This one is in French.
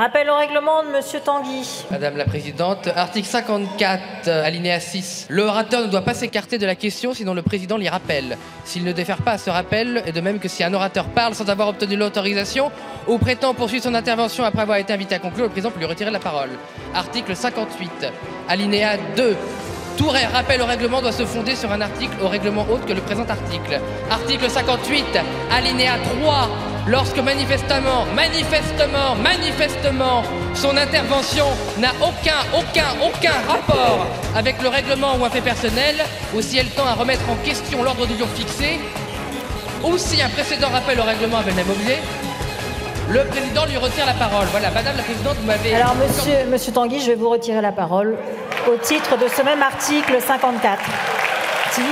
Rappel au règlement de Monsieur Tanguy. Madame la Présidente, article 54, euh, alinéa 6. Le orateur ne doit pas s'écarter de la question, sinon le Président l'y rappelle. S'il ne défère pas à ce rappel, et de même que si un orateur parle sans avoir obtenu l'autorisation ou prétend poursuivre son intervention après avoir été invité à conclure, le Président peut lui retirer la parole. Article 58, alinéa 2. Tout rappel au règlement doit se fonder sur un article au règlement autre que le présent article. Article 58, alinéa 3. Lorsque manifestement, manifestement, manifestement, son intervention n'a aucun, aucun, aucun rapport avec le règlement ou un fait personnel, ou si elle tend à remettre en question l'ordre du jour fixé, ou si un précédent rappel au règlement avait le même objet, le président lui retire la parole. Voilà, madame la présidente, vous m'avez. Alors, monsieur, monsieur Tanguy, je vais vous retirer la parole au titre de ce même article 54. Si